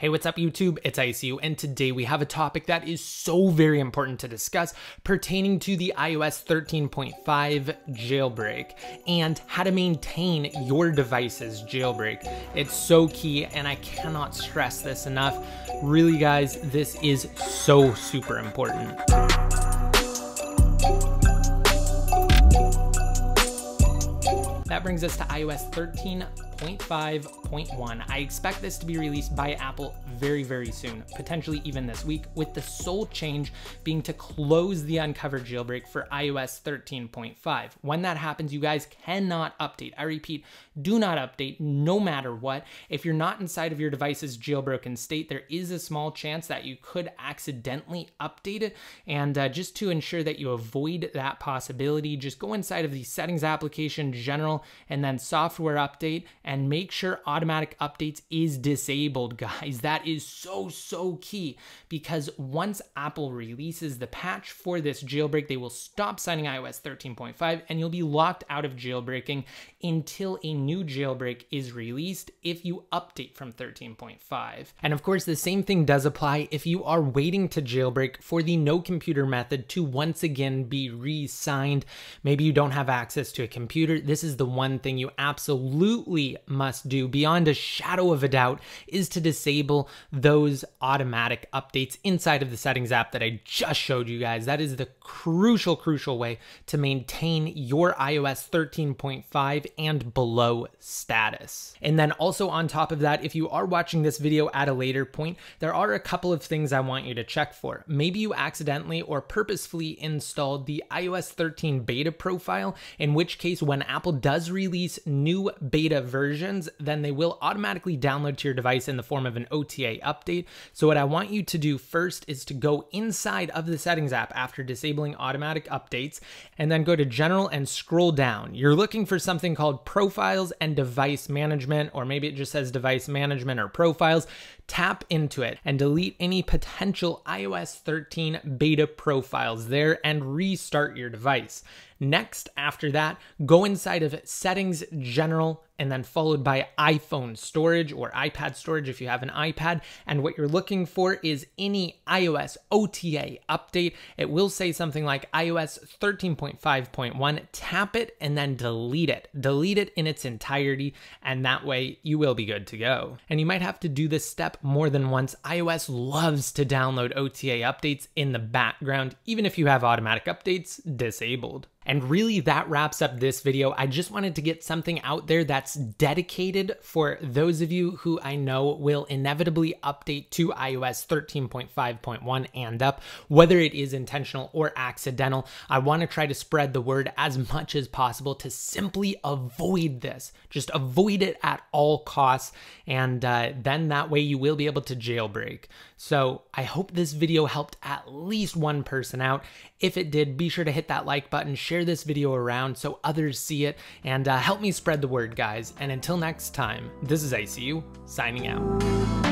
Hey, what's up YouTube? It's ICU and today we have a topic that is so very important to discuss pertaining to the iOS 13.5 jailbreak and how to maintain your device's jailbreak. It's so key and I cannot stress this enough. Really guys, this is so super important. That brings us to iOS 13.5.1. I expect this to be released by Apple very, very soon, potentially even this week, with the sole change being to close the uncovered jailbreak for iOS 13.5. When that happens, you guys cannot update. I repeat, do not update no matter what. If you're not inside of your device's jailbroken state, there is a small chance that you could accidentally update it. And uh, just to ensure that you avoid that possibility, just go inside of the settings application, general, and then software update and make sure automatic updates is disabled, guys. That is so, so key because once Apple releases the patch for this jailbreak, they will stop signing iOS 13.5 and you'll be locked out of jailbreaking until a new jailbreak is released if you update from 13.5. And of course, the same thing does apply if you are waiting to jailbreak for the no computer method to once again be re signed. Maybe you don't have access to a computer. This is the one thing you absolutely must do beyond a shadow of a doubt is to disable those automatic updates inside of the settings app that I just showed you guys. That is the crucial, crucial way to maintain your iOS 13.5 and below status. And then also on top of that, if you are watching this video at a later point, there are a couple of things I want you to check for. Maybe you accidentally or purposefully installed the iOS 13 beta profile, in which case when Apple does does release new beta versions, then they will automatically download to your device in the form of an OTA update. So what I want you to do first is to go inside of the settings app after disabling automatic updates and then go to general and scroll down. You're looking for something called profiles and device management, or maybe it just says device management or profiles. Tap into it and delete any potential iOS 13 beta profiles there and restart your device. Next, after that, go inside of Settings, General, and then followed by iPhone storage or iPad storage if you have an iPad. And what you're looking for is any iOS OTA update. It will say something like iOS 13.5.1. Tap it and then delete it. Delete it in its entirety, and that way you will be good to go. And you might have to do this step more than once. iOS loves to download OTA updates in the background, even if you have automatic updates disabled. And really, that wraps up this video. I just wanted to get something out there that's dedicated for those of you who I know will inevitably update to iOS 13.5.1 and up, whether it is intentional or accidental. I want to try to spread the word as much as possible to simply avoid this. Just avoid it at all costs. And uh, then that way you will be able to jailbreak. So I hope this video helped at least one person out. If it did, be sure to hit that like button, share this video around so others see it, and uh, help me spread the word, guys. And until next time, this is ICU signing out.